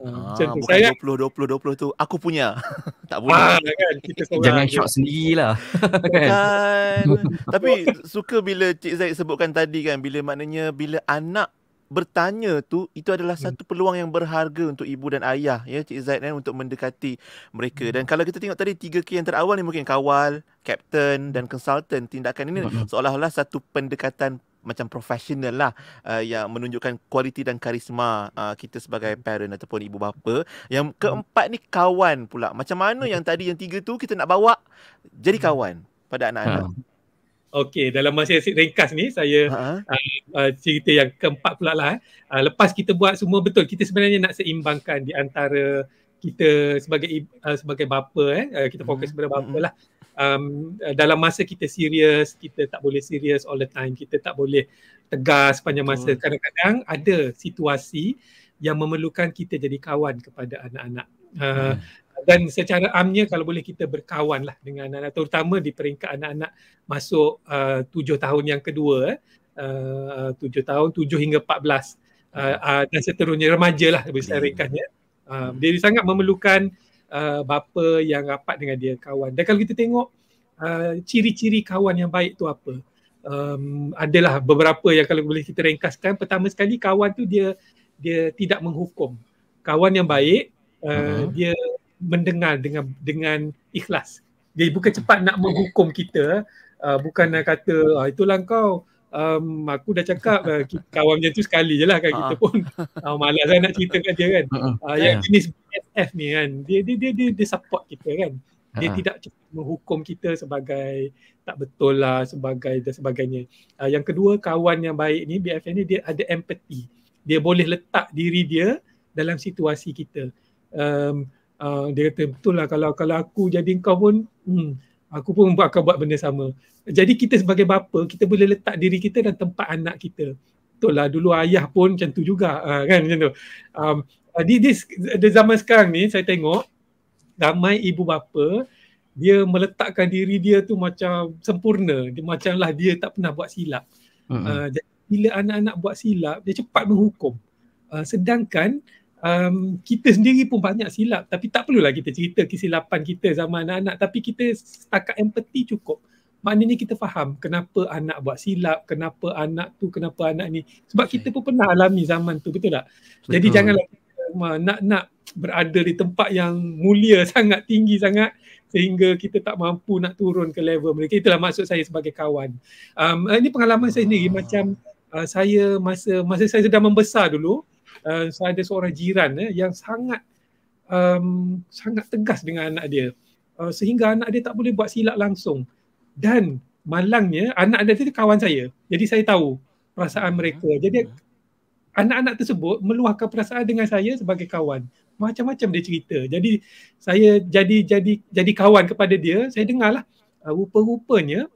Ah, macam tu. bukan Saya 20 20 20 tu aku punya. tak ah, boleh. kan kita seorang Jangan shock sendirilah. kan? Kan. Tapi suka bila Cik Zaid sebutkan tadi kan bila maknanya bila anak bertanya tu itu adalah Hmm. satu peluang yang berharga untuk ibu dan ayah ya Cik Zaid kan untuk mendekati mereka Hmm. dan kalau kita tengok tadi 3K yang terawal ni mungkin kawal, captain dan consultant tindakan ini Mhm. seolah-olah satu pendekatan macam profesional lah uh, yang menunjukkan kualiti dan karisma uh, kita sebagai parent ataupun ibu bapa. Yang keempat ni kawan pula. Macam mana yang tadi yang tiga tu kita nak bawa jadi kawan pada anak-anak. Ha. Okey, dalam masa yang ringkas ni saya Ha. uh, cerita yang keempat pula lah. eh. Uh, lepas kita buat semua betul, kita sebenarnya nak seimbangkan di antara kita sebagai uh, sebagai bapa eh uh, kita fokus kepada bapa lah. Um, uh, dalam masa kita serius, kita tak boleh serius all the time. Kita tak boleh tegas sepanjang masa. Betul. Kadang-kadang ada situasi yang memerlukan kita jadi kawan kepada anak-anak. Uh, dan secara amnya kalau boleh kita berkawan lah dengan anak-anak terutama di peringkat anak-anak masuk uh, tujuh tahun yang kedua eh. uh, tujuh tahun tujuh hingga 14 uh, uh, dan seterusnya remaja lah besar Hmm. ringkasnya uh, dia sangat memerlukan uh, bapa yang rapat dengan dia kawan. Dan kalau kita tengok uh, ciri-ciri kawan yang baik tu apa? Um, adalah beberapa yang kalau boleh kita ringkaskan. Pertama sekali kawan tu dia dia tidak menghukum. Kawan yang baik uh, Mhm. dia mendengar dengan dengan ikhlas. Dia bukan cepat nak menghukum kita, uh, bukan nak kata ah, itulah kau um, aku dah cakap uh, kawan macam tu sekali je lah kan kita Ah. pun uh, malas lah nak cerita kat dia kan. Uh, yang Ya. jenis BFF ni kan, dia dia dia dia, dia support kita kan. Dia Ha. tidak menghukum kita sebagai tak betul lah sebagai dan sebagainya. Uh, yang kedua kawan yang baik ni BFF ni dia ada empathy. Dia boleh letak diri dia dalam situasi kita. Um, uh, dia kata betul lah kalau kalau aku jadi kau pun hmm, aku pun akan buat benda sama. Jadi kita sebagai bapa kita boleh letak diri kita dan tempat anak kita. Betul lah dulu ayah pun macam tu juga uh, kan macam tu. Um, di, di, di zaman sekarang ni saya tengok ramai ibu bapa dia meletakkan diri dia tu macam sempurna. Dia macamlah dia tak pernah buat silap. Mhm. Uh, jadi bila anak-anak buat silap dia cepat menghukum. Uh, sedangkan um, kita sendiri pun banyak silap tapi tak perlulah kita cerita kesilapan kita zaman anak-anak tapi kita setakat empati cukup. Maknanya kita faham kenapa anak buat silap, kenapa anak tu, kenapa anak ni. Sebab kita pun pernah alami zaman tu, betul tak? Jadi Betul. janganlah kita ma- nak nak berada di tempat yang mulia sangat, tinggi sangat sehingga kita tak mampu nak turun ke level mereka. Itulah maksud saya sebagai kawan. Um, ini pengalaman saya sendiri macam uh, saya masa masa saya sedang membesar dulu, uh, saya ada seorang jiran eh, yang sangat um, sangat tegas dengan anak dia. Uh, sehingga anak dia tak boleh buat silap langsung. Dan malangnya anak dia tu kawan saya. Jadi saya tahu perasaan mereka. Jadi anak-anak tersebut meluahkan perasaan dengan saya sebagai kawan. Macam-macam dia cerita. Jadi saya jadi jadi jadi kawan kepada dia, saya dengarlah uh, rupa-rupanya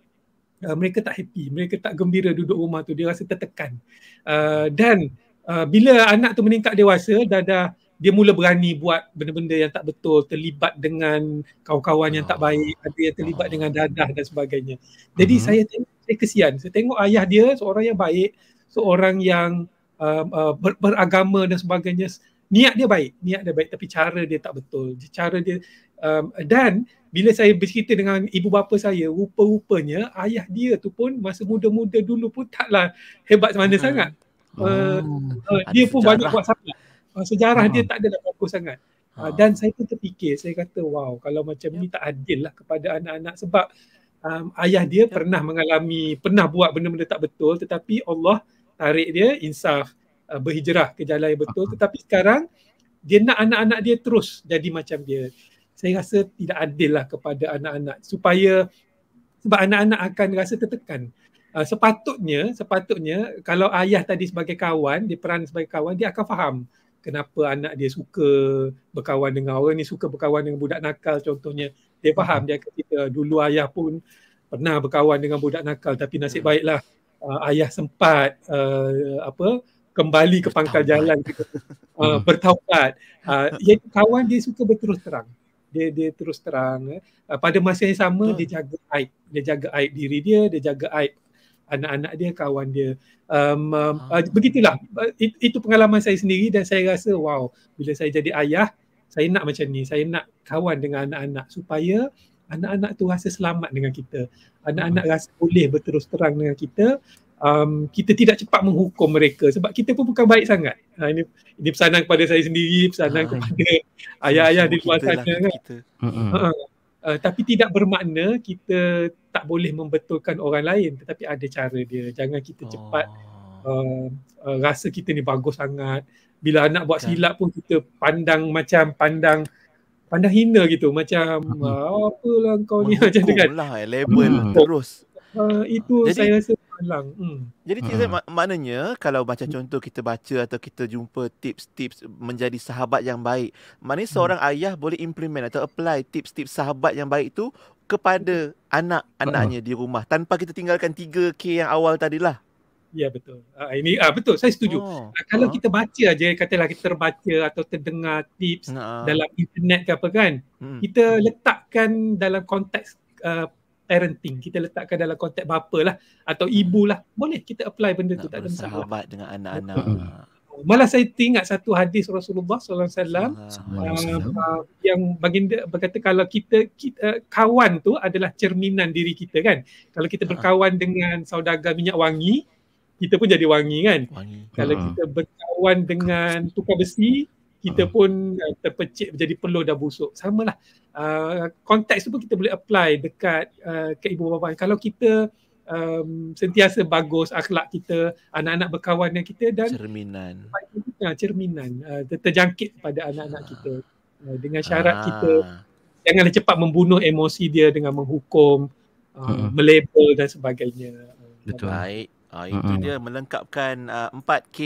uh, mereka tak happy, mereka tak gembira duduk rumah tu, dia rasa tertekan. Uh, dan uh, bila anak tu meningkat dewasa, dah dah dia mula berani buat benda-benda yang tak betul, terlibat dengan kawan-kawan yang tak baik, ada yang terlibat dengan dadah dan sebagainya. Jadi Mhm. saya tengok saya kesian. Saya tengok ayah dia seorang yang baik, seorang yang uh, uh, ber, beragama dan sebagainya. Niat dia baik, niat dia baik tapi cara dia tak betul. Cara dia um, dan bila saya bercerita dengan ibu bapa saya, rupa-rupanya ayah dia tu pun masa muda-muda dulu pun taklah hebat mana Hmm. sangat. Uh, Ada dia pun sejarah. banyak buat salah. Uh, sejarah Ah. dia tak adalah bagus sangat. Uh, dan saya pun terfikir, saya kata wow kalau macam ni tak adil lah kepada anak-anak sebab um, ayah dia pernah mengalami, pernah buat benda-benda tak betul tetapi Allah tarik dia insaf uh, berhijrah ke jalan yang betul tetapi sekarang dia nak anak-anak dia terus jadi macam dia. Saya rasa tidak adil lah kepada anak-anak supaya sebab anak-anak akan rasa tertekan. Uh, sepatutnya, sepatutnya kalau ayah tadi sebagai kawan, dia peran sebagai kawan, dia akan faham kenapa anak dia suka berkawan dengan orang ni, suka berkawan dengan budak nakal contohnya. Dia faham, dia kata kita dulu ayah pun pernah berkawan dengan budak nakal tapi nasib Hmm. baiklah uh, ayah sempat uh, apa kembali ke pangkal jalan uh, bertaubat. Uh, yang kawan dia suka berterus terang. Dia dia terus terang uh, pada masa yang sama Betul. dia jaga aib. Dia jaga aib diri dia, dia jaga aib anak-anak dia, kawan dia. Um, um, uh, begitulah. It, itu pengalaman saya sendiri dan saya rasa wow, bila saya jadi ayah, saya nak macam ni. Saya nak kawan dengan anak-anak supaya anak-anak tu rasa selamat dengan kita. Anak-anak rasa boleh berterus terang dengan kita. Um, kita tidak cepat menghukum mereka sebab kita pun bukan baik sangat. Ha, ini ini pesanan kepada saya sendiri, pesanan Ah. kepada ayah-ayah di luar Kita lah, sana kan. kita. Mm-mm. Ha, uh, tapi tidak bermakna kita tak boleh membetulkan orang lain tetapi ada cara dia. Jangan kita cepat Oh. uh, uh, rasa kita ni bagus sangat. Bila anak buat Kan. silap pun kita pandang macam pandang pandang hina gitu macam Mm-mm. uh, apalah kau ni macam tu kan. Lah, label Hmm. terus. Uh, itu Jadi- saya rasa halang. Hmm. Jadi Cik Zaid, mak- maknanya kalau macam contoh kita baca atau kita jumpa tips-tips menjadi sahabat yang baik, maknanya seorang ayah boleh implement atau apply tips-tips sahabat yang baik tu kepada anak-anaknya di rumah tanpa kita tinggalkan 3K yang awal tadilah. Ya betul. Uh, ini ah betul saya setuju. Oh. Uh, kalau Ah. kita baca aja katalah kita terbaca atau terdengar tips Nah. dalam internet ke apa kan, Hmm. kita letakkan dalam konteks uh, parenting, kita letakkan dalam konteks bapa lah atau ibu lah. Boleh kita apply benda tu nak tak ada masalah. bersahabat dengan anak-anak. Malah saya teringat satu hadis Rasulullah SAW Salam. uh, uh, yang baginda berkata kalau kita, kita uh, kawan tu adalah cerminan diri kita kan. Kalau kita berkawan dengan saudagar minyak wangi, kita pun jadi wangi kan. Wangi. Kalau Hmm. kita berkawan dengan tukar besi, kita Hmm. pun uh, terpecik menjadi peluh dah busuk. Samalah. Uh, konteks tu pun kita boleh apply dekat uh, ke ibu bapa. Kalau kita um, sentiasa bagus akhlak kita, anak-anak berkawan dengan kita dan Cerminan. uh, cerminan uh, ter- terjangkit pada anak-anak kita uh, dengan syarat Ah. kita janganlah cepat membunuh emosi dia dengan menghukum, uh, Mm-mm. melabel dan sebagainya. Uh, Betul. Baik. Ah, itu Mm-mm. dia melengkapkan uh, 4K.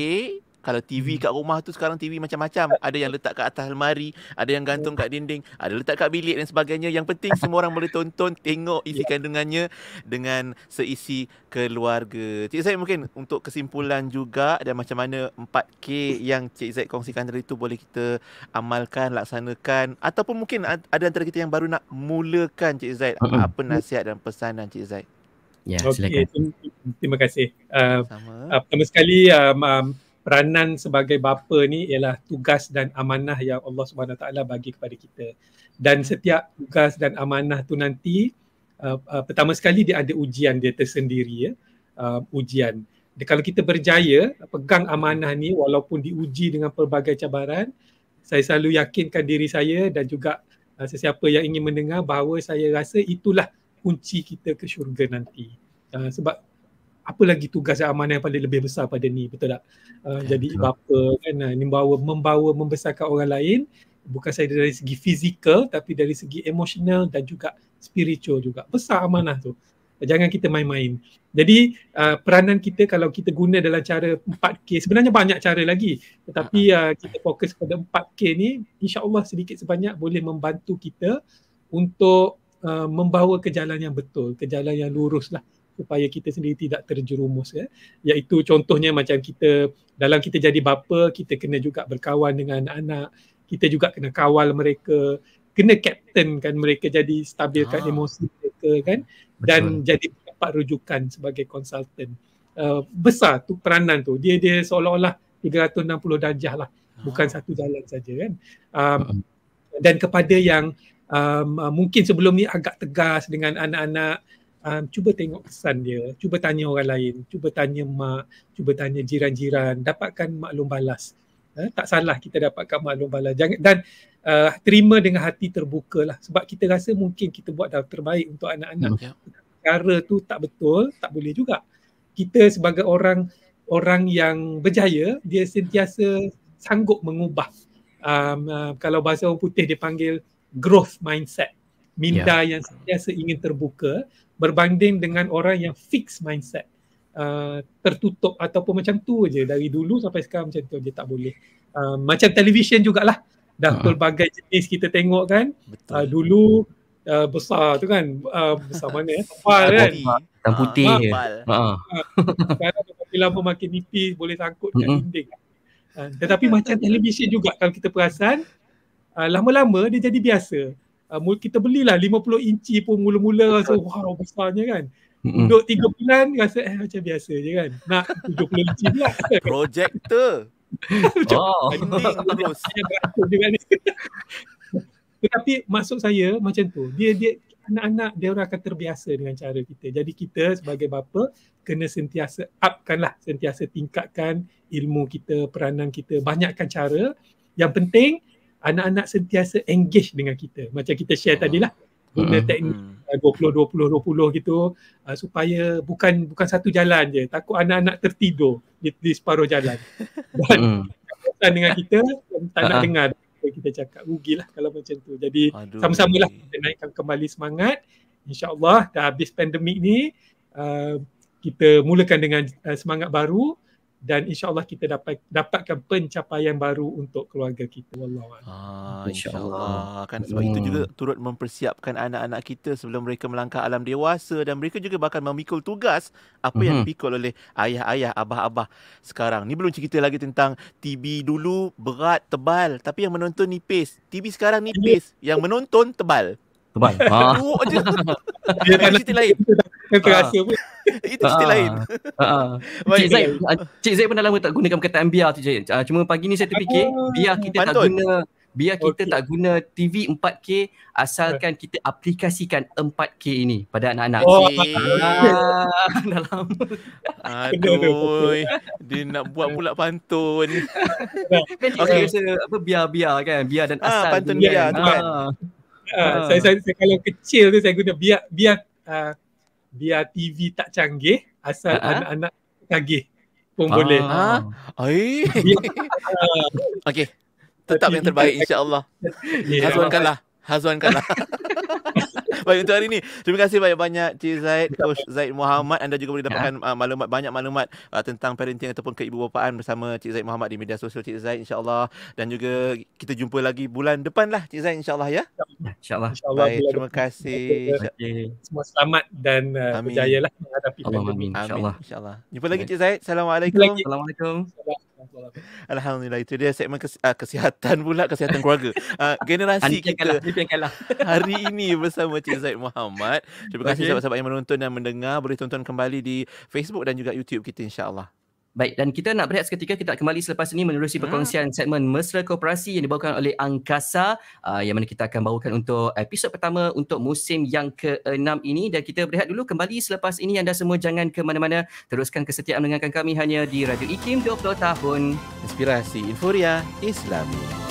Kalau TV kat rumah tu sekarang TV macam-macam. Ada yang letak kat atas almari, ada yang gantung kat dinding, ada letak kat bilik dan sebagainya. Yang penting semua orang boleh tonton, tengok isi kandungannya dengan seisi keluarga. Cik Zaid mungkin untuk kesimpulan juga dan macam mana 4K yang Cik Zaid kongsikan tadi tu boleh kita amalkan, laksanakan ataupun mungkin ad- ada antara kita yang baru nak mulakan Cik Zaid. Mm-mm. Apa nasihat dan pesanan Cik Zaid? Ya, Okey, silakan. terima- terima kasih. Uh, Sama. uh, pertama sekali um, um, peranan sebagai bapa ni ialah tugas dan amanah yang Allah Subhanahu Taala bagi kepada kita. Dan setiap tugas dan amanah tu nanti uh, uh, pertama sekali dia ada ujian dia tersendiri ya. Uh, ujian. Dan kalau kita berjaya pegang amanah ni walaupun diuji dengan pelbagai cabaran, saya selalu yakinkan diri saya dan juga uh, sesiapa yang ingin mendengar bahawa saya rasa itulah kunci kita ke syurga nanti. Uh, sebab apa lagi tugas dan amanah yang paling lebih besar pada ni betul tak? Uh, Ya, jadi betul. bapa kan uh, membawa membawa membesarkan orang lain bukan saja dari segi fizikal tapi dari segi emosional dan juga spiritual juga. Besar amanah tu. Jangan kita main-main. Jadi uh, peranan kita kalau kita guna dalam cara 4K sebenarnya banyak cara lagi. Tetapi uh, kita fokus pada 4K ni insya-Allah sedikit sebanyak boleh membantu kita untuk uh, membawa ke jalan yang betul ke jalan yang lurus lah supaya kita sendiri tidak terjerumus ya. Iaitu contohnya macam kita dalam kita jadi bapa, kita kena juga berkawan dengan anak, kita juga kena kawal mereka, kena captain kan mereka jadi stabilkan Ah. emosi mereka kan dan Betul. jadi dapat rujukan sebagai konsultan. Uh, besar tu peranan tu. Dia dia seolah-olah 360 darjah lah, bukan Ah. satu jalan saja kan. Um, Mm-mm. dan kepada yang um, mungkin sebelum ni agak tegas dengan anak-anak um, cuba tengok kesan dia, cuba tanya orang lain, cuba tanya mak, cuba tanya jiran-jiran, dapatkan maklum balas. Eh, tak salah kita dapatkan maklum bala. Jangan dan uh, terima dengan hati terbuka lah. Sebab kita rasa mungkin kita buat dah terbaik untuk anak-anak. Ya. Cara tu tak betul, tak boleh juga. Kita sebagai orang orang yang berjaya, dia sentiasa sanggup mengubah. Um, uh, kalau bahasa orang putih dia panggil growth mindset. Minda yang sentiasa ingin terbuka berbanding dengan orang yang fix mindset. Uh, tertutup ataupun macam tu je dari dulu sampai sekarang macam tu je tak boleh. Uh, macam televisyen jugalah. Dah Ha. pelbagai jenis kita tengok kan. Betul. Uh, dulu uh, besar tu kan. Uh, besar mana eh? Tebal kan. Hitam putih Ah, je. tebal. Ha. Sekarang makin lama makin nipis boleh sangkut kat Mm-mm. dinding. Uh, tetapi macam televisyen juga kalau kita perasan uh, lama-lama dia jadi biasa. Uh, mul- kita belilah 50 inci pun mula-mula rasa wow besarnya kan. Duduk 3 bulan rasa eh macam biasa je kan. Nak 70 inci pula. Projector. Oh. Juga ni. Tetapi maksud saya macam tu. Dia dia anak-anak dia orang akan terbiasa dengan cara kita. Jadi kita sebagai bapa kena sentiasa upkanlah, sentiasa tingkatkan ilmu kita, peranan kita, banyakkan cara. Yang penting anak-anak sentiasa engage dengan kita. Macam kita share Oh. tadilah guna Mm-mm. teknik Hmm. uh, 20 20 20 gitu uh, supaya bukan bukan satu jalan je. Takut anak-anak tertidur di, di separuh jalan. Dan Mm. pesan dengan kita tak nak Ha-ha. dengar kita cakap rugilah kalau macam tu jadi Aduh. sama-sama lah kita naikkan kembali semangat insyaallah dah habis pandemik ni uh, kita mulakan dengan uh, semangat baru dan insyaallah kita dapat dapatkan pencapaian baru untuk keluarga kita wallahu a'lam. Ah, InsyaAllah. Kan sebab itu Hmm. juga turut mempersiapkan anak-anak kita sebelum mereka melangkah alam dewasa dan mereka juga bakal memikul tugas apa yang Mhm. dipikul oleh ayah-ayah, abah-abah sekarang. Ni belum cerita lagi tentang TV dulu berat, tebal tapi yang menonton nipis. TV sekarang nipis, yang menonton tebal. Tebal. Ha. Oh, aja. Dia nak cerita lain. terasa pun Itu cerita lain. Ha. Cik Zaid, ah, Cik Zaid pernah lama tak gunakan perkataan biar tu. Ah, Cuma pagi ni saya terfikir biar kita tak pantun. guna biar kita Okey. tak guna TV 4K asalkan kita aplikasikan 4K ini pada anak-anak. Oh, Cik. Ah, dah lama. Aduh. Dia nak buat pula pantun. Kan. Zaid rasa apa biar-biar kan, biar dan Ah, asal. pantun guna biar tu kan. Ah. Uh, Ah. saya, saya, saya kalau kecil tu saya guna biar biar uh, biar TV tak canggih asal Ha-ha. anak-anak tagih pun Ah. boleh Ah. Ai. Okey. Tetap yang terbaik insya-Allah. Ya. Hazwankanlah. Hazwankanlah. Baik untuk hari ini. Terima kasih banyak-banyak Cik Zaid, Coach Zaid Muhammad. Anda juga boleh dapatkan uh, maklumat banyak maklumat uh, tentang parenting ataupun keibubapaan bersama Cik Zaid Muhammad di media sosial Cik Zaid insya-Allah dan juga kita jumpa lagi bulan depan lah Cik Zaid insya-Allah ya. InsyaAllah. InsyaAllah Baik, terima kasih. Okay. semua selamat dan uh, berjaya lah menghadapi Allah pandemik. amin. Amin InsyaAllah. insya-Allah. Jumpa lagi. Cik Zaid. Assalamualaikum. lagi. Assalamualaikum. Alhamdulillah itu dia segmen kes, uh, kesihatan pula kesihatan keluarga. Uh, generasi kalah. kita yang kalah. hari ini bersama Cik Zaid Muhammad. Terima kasih Okey. sahabat-sahabat yang menonton dan mendengar. Boleh tonton kembali di Facebook dan juga YouTube kita insya-Allah. Baik, dan kita nak berehat seketika. Kita kembali selepas ini menerusi Hmm. perkongsian segmen Mesra Koperasi yang dibawakan oleh Angkasa uh, yang mana kita akan bawakan untuk episod pertama untuk musim yang ke-6 ini dan kita berehat dulu kembali selepas ini anda semua jangan ke mana-mana teruskan kesetiaan mendengarkan kami hanya di Radio IKIM 20 tahun. Inspirasi Inforia Islami.